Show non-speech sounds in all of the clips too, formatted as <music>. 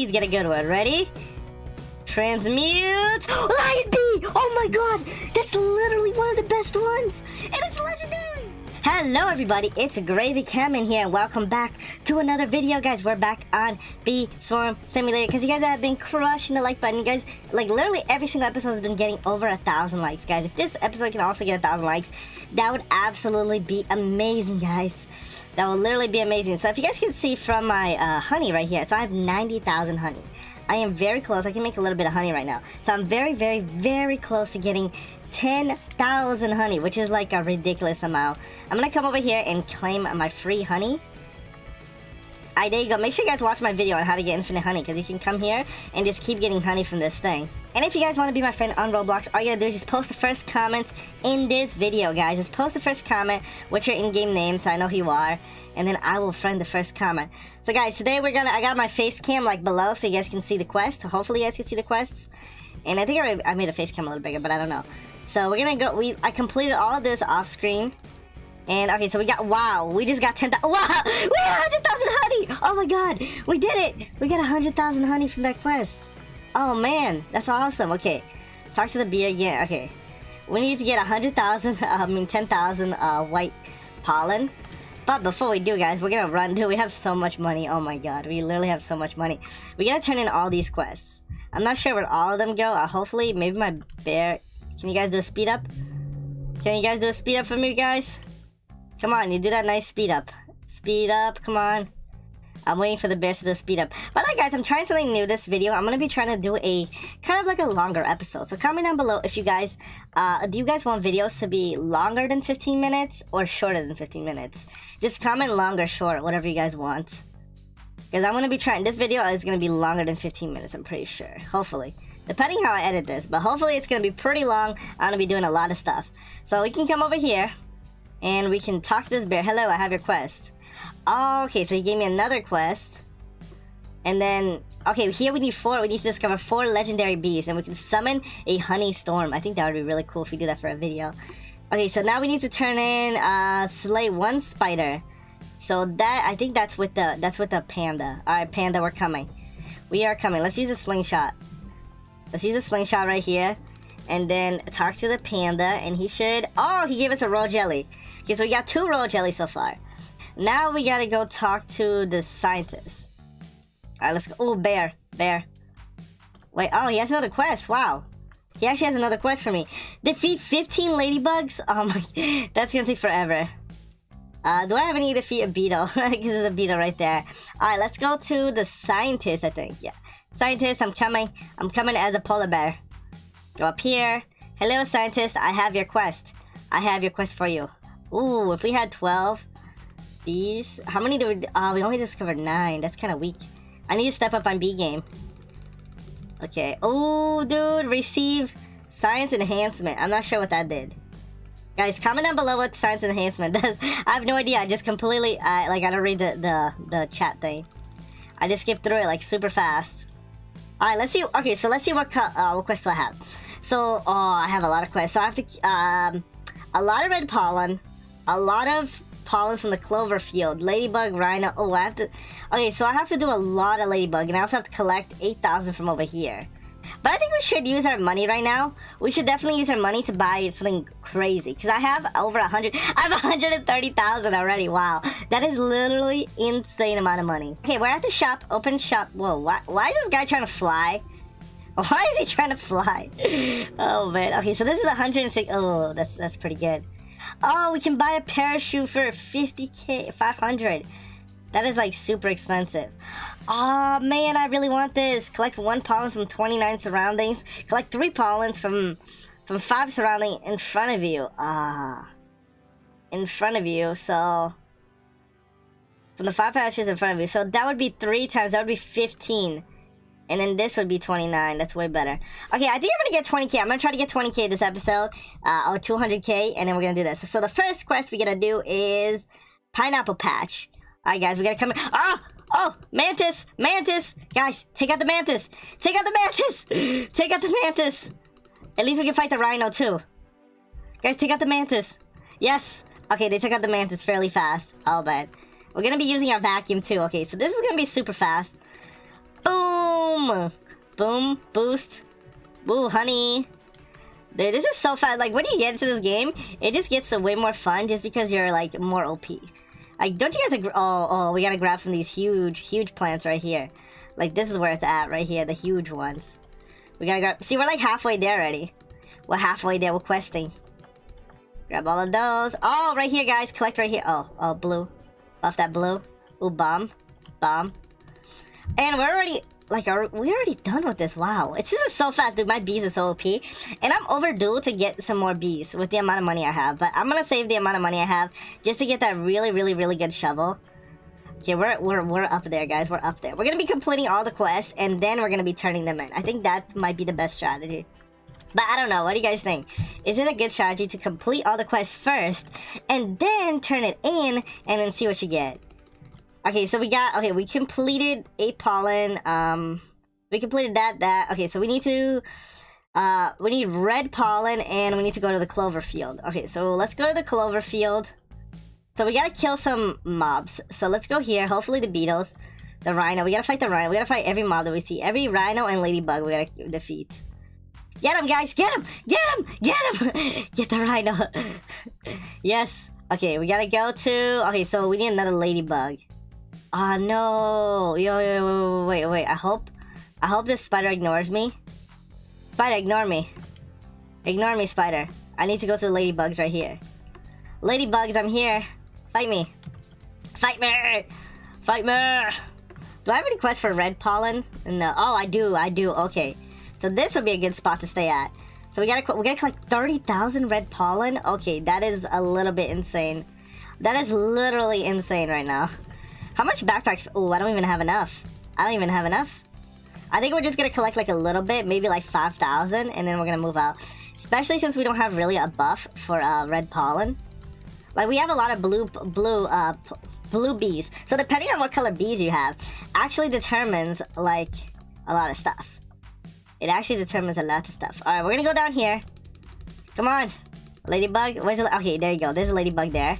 please get a good one. Ready? Transmute. Lion Bee! Oh my god! That's literally one of the best ones! And it's legendary! Hello everybody, it's Gravy Cameron here and welcome back to another video guys. We're back on Bee Swarm Simulator because you guys have been crushing the like button. Guys, like literally every single episode has been getting over a thousand likes guys. If this episode can also get a thousand likes, that would absolutely be amazing guys. That will literally be amazing. So if you guys can see from my uh, honey right here, so I have 90,000 honey. I am very close. I can make a little bit of honey right now. So I'm very, very, very close to getting 10,000 honey, which is like a ridiculous amount. I'm gonna come over here and claim my free honey. I there you go. Make sure you guys watch my video on how to get infinite honey, because you can come here and just keep getting honey from this thing. And if you guys want to be my friend on Roblox, all you gotta do is just post the first comment in this video, guys. Just post the first comment with your in-game name so I know who you are. And then I will friend the first comment. So guys, today we're gonna, I got my face cam like below so you guys can see the quest. Hopefully you guys can see the quests. And I think I, I made a face cam a little bigger, but I don't know. So we're gonna go, we I completed all of this off screen. And okay, so we got, wow, we just got 10,000, <laughs> wow, we got 100,000 honey. Oh my God, we did it. We got 100,000 honey from that quest. Oh man, that's awesome. Okay, talk to the bee again. Okay, we need to get 100,000, <laughs> I mean 10,000 uh, white pollen. But before we do, guys, we're gonna run. Dude, <laughs> we have so much money. Oh my god, we literally have so much money. We gotta turn in all these quests. I'm not sure where all of them go. Uh, hopefully, maybe my bear can you guys do a speed up? Can you guys do a speed up for me, guys? Come on, you do that nice speed up. Speed up, come on. I'm waiting for the bears to speed up. But like guys, I'm trying something new this video. I'm gonna be trying to do a kind of like a longer episode. So comment down below if you guys uh do you guys want videos to be longer than 15 minutes or shorter than 15 minutes? Just comment long or short, whatever you guys want. Because I'm gonna be trying this video is gonna be longer than 15 minutes, I'm pretty sure. Hopefully depending how I edit this. But hopefully it's going to be pretty long. I'm going to be doing a lot of stuff. So we can come over here and we can talk to this bear. Hello, I have your quest. Oh, okay, so he gave me another quest. And then, okay, here we need four. We need to discover four legendary bees and we can summon a honey storm. I think that would be really cool if we do that for a video. Okay, so now we need to turn in, uh, slay one spider. So that, I think that's with the, that's with the panda. Alright, panda, we're coming. We are coming. Let's use a slingshot. Let's use a slingshot right here. And then talk to the panda. And he should... Oh, he gave us a royal jelly. Okay, so we got two royal jellies so far. Now we gotta go talk to the scientist. Alright, let's go. Oh, bear. Bear. Wait, oh, he has another quest. Wow. He actually has another quest for me. Defeat 15 ladybugs? <laughs> Oh my... That's gonna take forever. Uh, do I have any to defeat a beetle? <laughs> Because there's a beetle right there. Alright, let's go to the scientist, I think. Yeah. Scientist, I'm coming. I'm coming as a polar bear. Go up here. Hello, scientist. I have your quest. I have your quest for you. Ooh, if we had 12 bees. How many do we... Oh, we only discovered 9. That's kind of weak. I need to step up on B-game. Okay. Oh, dude. Receive science enhancement. I'm not sure what that did. Guys, comment down below what science enhancement <laughs> does. I have no idea. I just completely... I like, I don't read the, the, the chat thing. I just skipped through it, like, super fast. Alright, let's see. Okay, so let's see what, uh, what quest do I have. So, oh, I have a lot of quests. So I have to, um, a lot of red pollen, a lot of pollen from the clover field, ladybug, rhino. Oh, I have to, okay, so I have to do a lot of ladybug, and I also have to collect 8,000 from over here. But I think we should use our money right now. We should definitely use our money to buy something crazy. Because I have over a 100... <laughs> I have 130,000 already. Wow. That is literally insane amount of money. Okay, we're at the shop. Open shop. Whoa, why, why is this guy trying to fly? <laughs> Why is he trying to fly? <laughs> Oh, man. Okay, so this is 106... Oh, that's, that's pretty good. Oh, we can buy a parachute for 50k, 500. That is like super expensive. Oh man, I really want this. Collect one pollen from 29 surroundings. Collect three pollens from from five surrounding in front of you. Ah. In front of you, so from the five patches in front of you. So that would be three times, that would be 15. And then this would be 29. That's way better. Okay, I think I'm going to get 20k. I'm going to try to get 20k this episode. Uh, or 200k. And then we're going to do this. So the first quest we're going to do is Pineapple Patch. Alright, guys, we gotta come in. Ah! Oh! Mantis! Mantis! Guys, take out the mantis! Take out the mantis! <gasps> Take out the mantis! At least we can fight the rhino, too. Guys, take out the mantis. Yes! Okay, they took out the mantis fairly fast. Oh, but We're gonna be using our vacuum, too. Okay, so this is gonna be super fast. Boom! Boom. Boost. Ooh, honey. Dude, this is so fun. Like, when you get into this game, it just gets way more fun just because you're, like, more OP. Like, don't you guys... agree? Oh, oh, we gotta grab from these huge, huge plants right here. Like, this is where it's at right here, the huge ones. We gotta grab... See, we're, like, halfway there already. We're halfway there. We're questing. Grab all of those. Oh, right here, guys. Collect right here. Oh, oh, blue. Off that blue. Ooh, bomb. Bomb. And we're already like, are we already done with this? Wow. It's is so fast, dude. My bees are so OP. And I'm overdue to get some more bees with the amount of money I have. But I'm gonna save the amount of money I have just to get that really, really, really good shovel. Okay, we're, we're, we're up there, guys. We're up there. We're gonna be completing all the quests, and then we're gonna be turning them in. I think that might be the best strategy. But I don't know. What do you guys think? Is it a good strategy to complete all the quests first, and then turn it in, and then see what you get? Okay, so we got, okay, we completed a pollen. um, we completed that, that, okay, so we need to, uh, we need red pollen, and we need to go to the clover field. Okay, so let's go to the clover field. So we gotta kill some mobs. So let's go here, hopefully the beetles, the rhino, we gotta fight the rhino, we gotta fight every mob that we see. Every rhino and ladybug we gotta defeat. Get him, guys! Get him! Get him! Get him! <laughs> Get the rhino! <laughs> yes. Okay, we gotta go to... Okay, so we need another ladybug. Ah, uh, no. Yo, yo, wait, wait, wait. I hope, I hope this spider ignores me. Spider, ignore me. Ignore me, spider. I need to go to the ladybugs right here. Ladybugs, I'm here. Fight me. Fight me! Fight me! Do I have any quests for red pollen? No. Oh, I do. I do. Okay. So this would be a good spot to stay at. So we gotta we gotta collect 30,000 red pollen. Okay, that is a little bit insane. That is literally insane right now. How much backpacks? Oh, I don't even have enough. I don't even have enough. I think we're just gonna collect like a little bit, maybe like 5,000, and then we're gonna move out. Especially since we don't have really a buff for uh, red pollen. Like we have a lot of blue, blue, uh, blue bees. So depending on what color bees you have, actually determines like a lot of stuff. It actually determines a lot of stuff. All right, we're gonna go down here. Come on, ladybug. Where's the? Okay, there you go. There's a ladybug there.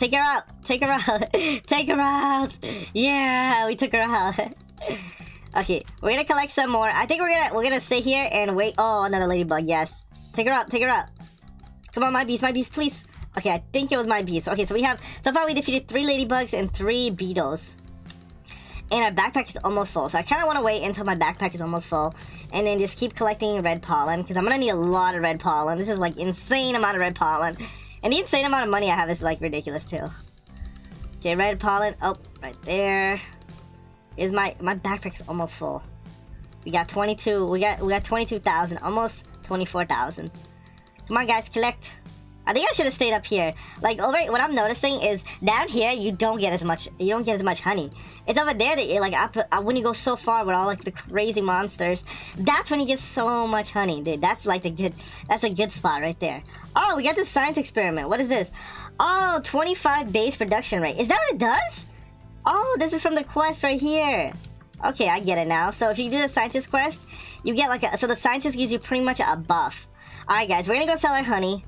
Take her out. Take her out. <laughs> Take her out. Yeah, we took her out. <laughs> okay, we're gonna collect some more. I think we're gonna we're gonna sit here and wait. Oh, another ladybug. Yes. Take her out. Take her out. Come on, my beast. My beast, please. Okay, I think it was my beast. Okay, so we have so far we defeated three ladybugs and three beetles. And our backpack is almost full. So I kind of want to wait until my backpack is almost full. And then just keep collecting red pollen. Because I'm to need a lot of red pollen. This is like insane amount of red pollen. And the insane amount of money I have is like ridiculous too. Okay, red pollen. Oh, right there. Is my my backpack is almost full. We got 22. We got we got 22,000. Almost 24,000. Come on, guys, collect. I think I should have stayed up here. Like over what I'm noticing is down here you don't get as much you don't get as much honey. It's over there that you like up uh, when you go so far with all like the crazy monsters. That's when you get so much honey, dude. That's like the good that's a good spot right there. Oh, we got this science experiment. What is this? Oh, 25 base production rate. Is that what it does? Oh, this is from the quest right here. Okay, I get it now. So if you do the scientist quest, you get like a... So the scientist gives you pretty much a buff. Alright guys, we're gonna go sell our honey.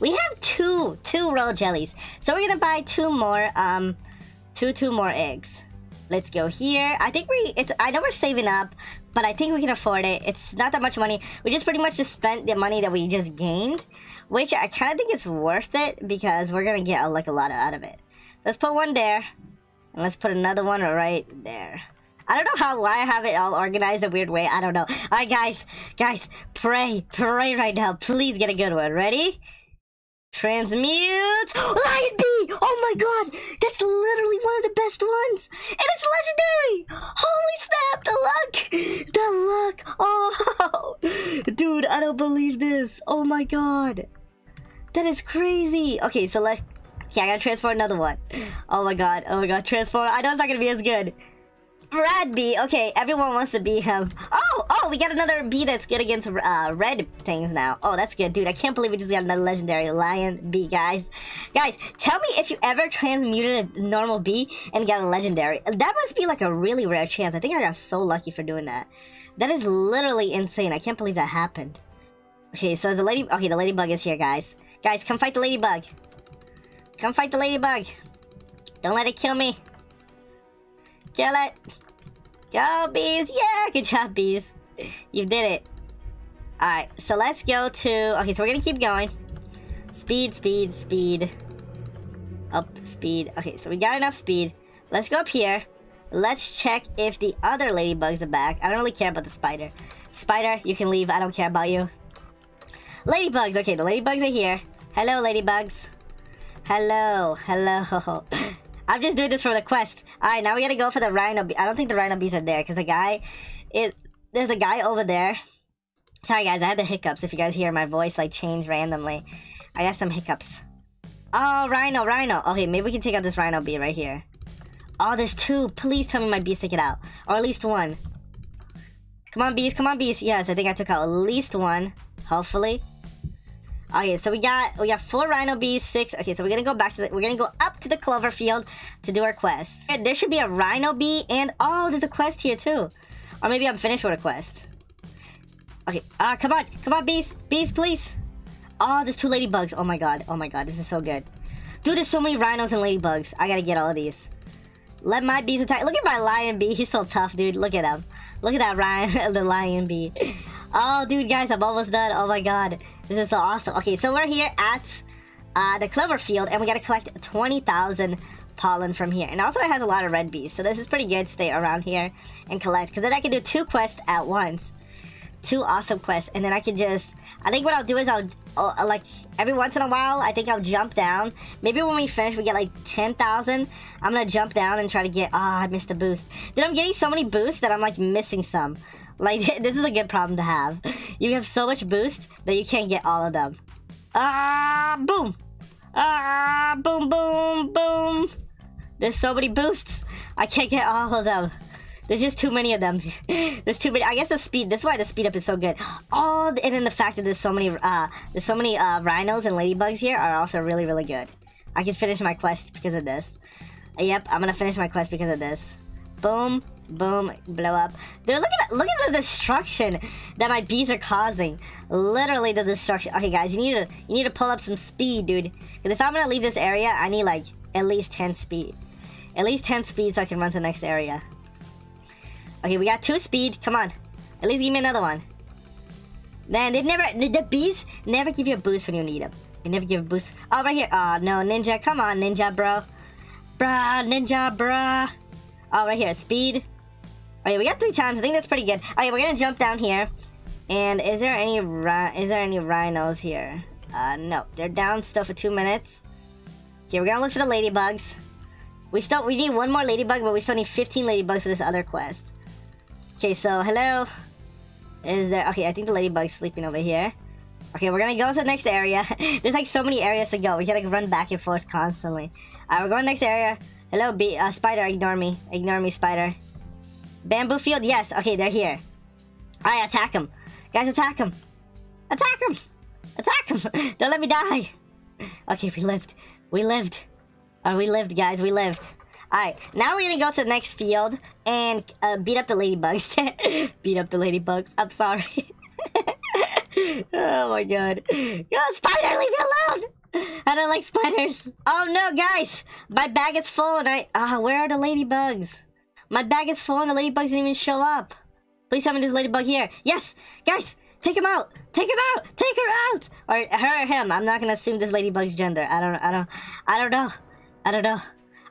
We have two, two royal jellies. So we're gonna buy two more, um, two, two more eggs. Let's go here. I think we, it's, I know we're saving up, but I think we can afford it. It's not that much money. We just pretty much just spent the money that we just gained, which I kind of think it's worth it because we're gonna get like a lot out of it. Let's put one there, and let's put another one right there. I don't know how why I have it all organized a weird way. I don't know. All right, guys, guys, pray, pray right now. Please get a good one. Ready? Transmute! Lion Bee! Oh my god! That's literally one of the best ones! And it's legendary! Holy snap! The luck! The luck! Oh! <laughs> Dude, I don't believe this! Oh my god! That is crazy! Okay, so let's... Okay, I gotta transform another one. Oh my god, oh my god, transform. I know it's not gonna be as good. Red bee. Okay, everyone wants to be him. Oh, oh, we got another bee that's good against uh, red things now. Oh, that's good, dude. I can't believe we just got another legendary lion bee, guys. Guys, tell me if you ever transmuted a normal bee and got a legendary. That must be like a really rare chance. I think I got so lucky for doing that. That is literally insane. I can't believe that happened. Okay, so the lady... Okay, the ladybug is here, guys. Guys, come fight the ladybug. Come fight the ladybug. Don't let it kill me. Kill it. Go, bees! Yeah, <laughs> good job, bees. You did it. Alright, so let's go to... Okay, so we're gonna keep going. Speed, speed, speed. Up, speed. Okay, so we got enough speed. Let's go up here. Let's check if the other ladybugs are back. I don't really care about the spider. Spider, you can leave. I don't care about you. Ladybugs. Okay, the ladybugs are here. Hello, ladybugs. Hello. Hello. <laughs> I'm just doing this for the quest. Alright, now we gotta go for the rhino. I don't think the rhino bees are there because the guy is... There's a guy over there. Sorry, guys. I had the hiccups if you guys hear my voice like change randomly. I got some hiccups. Oh, rhino, rhino. Okay, maybe we can take out this rhino bee right here. Oh, there's two. Please tell me my bees take it out. Or at least one. Come on, bees. Come on, bees. Yes, I think I took out at least one. Hopefully. Okay, so we got we got four rhino bees, six. Okay, so we're gonna go back to the, we're gonna go up to the clover field to do our quest. There should be a rhino bee and oh, there's a quest here too. Or maybe I'm finished with a quest. Okay, ah, uh, come on, come on, bees, bees, please. Oh, there's two ladybugs. Oh my god, oh my god, this is so good. Dude, there's so many rhinos and ladybugs. I gotta get all of these. Let my bees attack. Look at my lion bee. He's so tough, dude. Look at him. Look at that Ryan, <laughs> the lion bee. Oh, dude, guys, I'm almost done. Oh my god. This is so awesome. Okay, so we're here at uh, the clover field, and we gotta collect 20,000 pollen from here. And also it has a lot of red bees, so this is pretty good. Stay around here and collect, because then I can do two quests at once. Two awesome quests, and then I can just... I think what I'll do is I'll, uh, like, every once in a while, I think I'll jump down. Maybe when we finish, we get like 10,000. I'm gonna jump down and try to get... Ah, oh, I missed a boost. Dude, I'm getting so many boosts that I'm, like, missing some. Like, <laughs> this is a good problem to have. You have so much boost that you can't get all of them. Ah, boom! Ah, boom, boom, boom! There's so many boosts. I can't get all of them. There's just too many of them. <laughs> there's too many. I guess the speed. That's why the speed up is so good. Oh, and then the fact that there's so many, uh, there's so many uh, rhinos and ladybugs here are also really, really good. I can finish my quest because of this. Yep, I'm gonna finish my quest because of this. Boom, boom, blow up. Dude, look at look at the destruction that my bees are causing. Literally the destruction. Okay, guys, you need to you need to pull up some speed, dude. Because if I'm gonna leave this area, I need like at least 10 speed. At least 10 speed so I can run to the next area. Okay, we got two speed. Come on. At least give me another one. Man, they never the bees never give you a boost when you need them. They never give a boost. Oh, right here. Oh no, ninja. Come on, ninja, bro. Bruh, ninja, bruh. Oh, right here, speed. Okay, we got three times. I think that's pretty good. Okay, we're gonna jump down here. And is there any is there any rhinos here? Uh, no. They're down still for two minutes. Okay, we're gonna look for the ladybugs. We still we need one more ladybug, but we still need 15 ladybugs for this other quest. Okay, so hello. Is there okay, I think the ladybug's sleeping over here. Okay, we're gonna go to the next area. <laughs> There's like so many areas to go. We gotta run back and forth constantly. Alright, we're going next area. Hello, B uh, spider, ignore me. Ignore me, spider. Bamboo field? Yes. Okay, they're here. Alright, attack them. Guys, attack them. Attack them. Attack them. <laughs> Don't let me die. Okay, we lived. We lived. Oh, we lived, guys. We lived. Alright, now we're gonna go to the next field and uh, beat up the ladybugs. <laughs> beat up the ladybugs. I'm sorry. <laughs> oh my god. Go, spider, leave me alone! <laughs> I don't like spiders. Oh no, guys! My bag is full and I... Uh, where are the ladybugs? My bag is full and the ladybugs didn't even show up. Please me there's ladybug here. Yes! Guys! Take him out! Take him out! Take her out! Or her or him. I'm not gonna assume this ladybug's gender. I don't... I don't... I don't know. I don't know.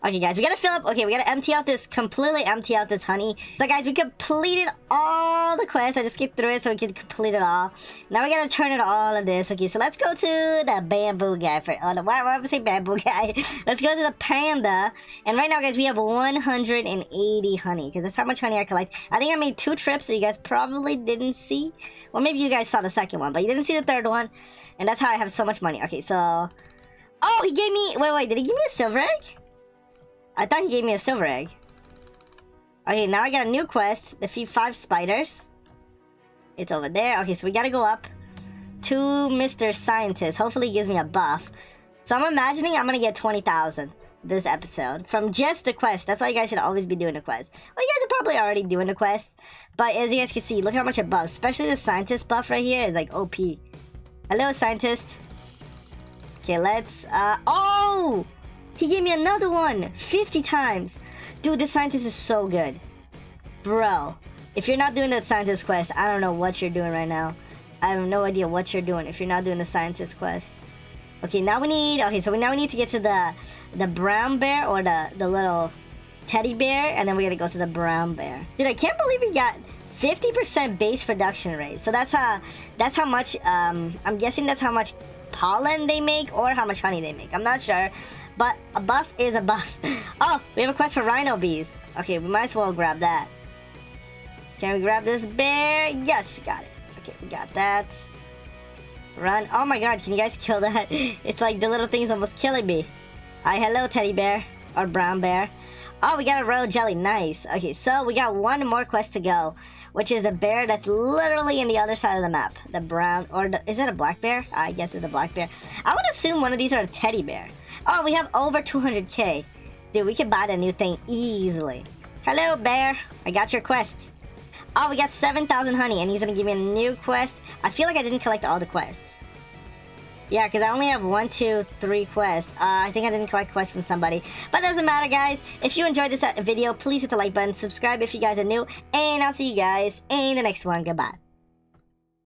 Okay, guys, we gotta fill up. Okay, we gotta empty out this, completely empty out this honey. So, guys, we completed all the quests. I just skipped through it so we could complete it all. Now we gotta turn it all of this. Okay, so let's go to the bamboo guy for. Oh, no, why, why would I say bamboo <laughs> guy? let's go to the panda. And right now, guys, we have 180 honey because that's how much honey I collect. I think I made two trips that you guys probably didn't see. Or maybe you guys saw the second one, but you didn't see the third one. And that's how I have so much money. Okay, so. Oh, he gave me. Wait, wait, did he give me a silver egg? I thought he gave me a silver egg. Okay, now I got a new quest. Defeat five spiders. It's over there. Okay, so we gotta go up to Mr. Scientist. Hopefully he gives me a buff. So I'm imagining I'm gonna get 20,000 this episode from just the quest. That's why you guys should always be doing the quest. Well, you guys are probably already doing the quest. But as you guys can see, look how much it buffs. Especially the Scientist buff right here is like OP. Hello, Scientist. Okay, let's... Uh, oh! He gave me another one! 50 times! Dude, this scientist is so good. Bro, if you're not doing the scientist quest, I don't know what you're doing right now. I have no idea what you're doing if you're not doing the scientist quest. Okay, now we need... Okay, so we now we need to get to the the brown bear or the, the little teddy bear. And then we gotta go to the brown bear. Dude, I can't believe we got 50% base production rate. So that's how, that's how much... Um, I'm guessing that's how much pollen they make or how much honey they make. I'm not sure. But a buff is a buff. <laughs> oh, we have a quest for rhino bees. Okay, we might as well grab that. Can we grab this bear? Yes, got it. Okay, we got that. Run. Oh my god, can you guys <laughs> kill that? It's like the little thing's almost killing me. Hi, hello, teddy bear. Or brown bear. Oh, we got a royal jelly. Nice. Okay, so we got one more quest to go. Which is the bear that's literally in the other side of the map. The brown, or the, is it a black bear? I guess it's a black bear. I would assume one of these are a teddy bear. Oh, we have over 200k. Dude, we can buy the new thing easily. Hello, bear. I got your quest. Oh, we got 7,000 honey, and he's gonna give me a new quest. I feel like I didn't collect all the quests. Yeah, because I only have one, two, three quests. Uh, I think I didn't collect quests from somebody. But doesn't matter, guys. If you enjoyed this uh, video, please hit the like button, subscribe if you guys are new, and I'll see you guys in the next one. Goodbye.